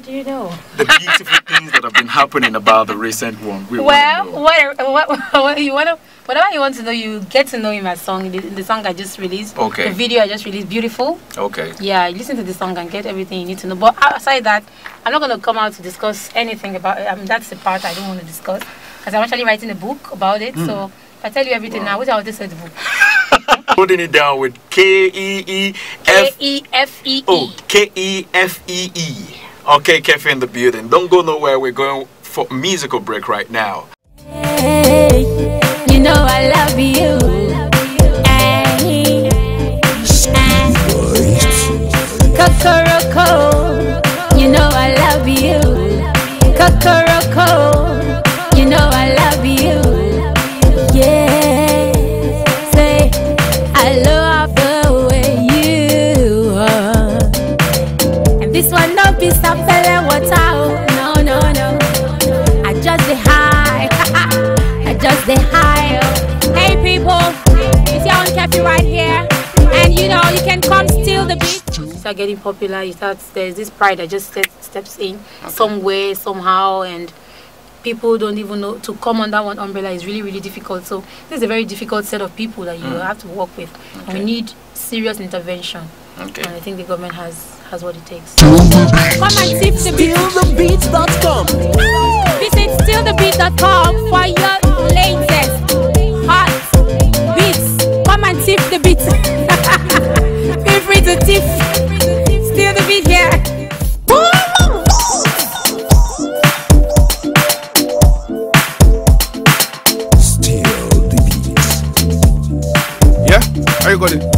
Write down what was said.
do you know? The beautiful things that have been happening about the recent one. We well, what, what, what you want to, whatever you want to know, you get to know in my song. The, the song I just released. Okay. The video I just released, beautiful. Okay. Yeah, listen to the song and get everything you need to know. But outside that, I'm not going to come out to discuss anything about it. I mean, that's the part I don't want to discuss because I'm actually writing a book about it. Hmm. So if I tell you everything now, which I would just say the book. Holding it down with K E E K F E F E E. Oh, K E F E E. Okay, Kefee in the building. Don't go nowhere. We're going for musical break right now. Hey, you know I love you. Come steal. You start getting popular. You start there's this pride that just step, steps in somewhere somehow and. People don't even know to come under one umbrella is really really difficult. So this is a very difficult set of people that you mm. have to work with, and we need serious intervention. Okay. And I think the government has has what it takes. Come and tip the beat. Stealdabeats.com. Visit stealdabeat.com for your latest hot beats. Come and tip the beat. Tip. Stealdabeat here. Still the beats. Yeah? You got it?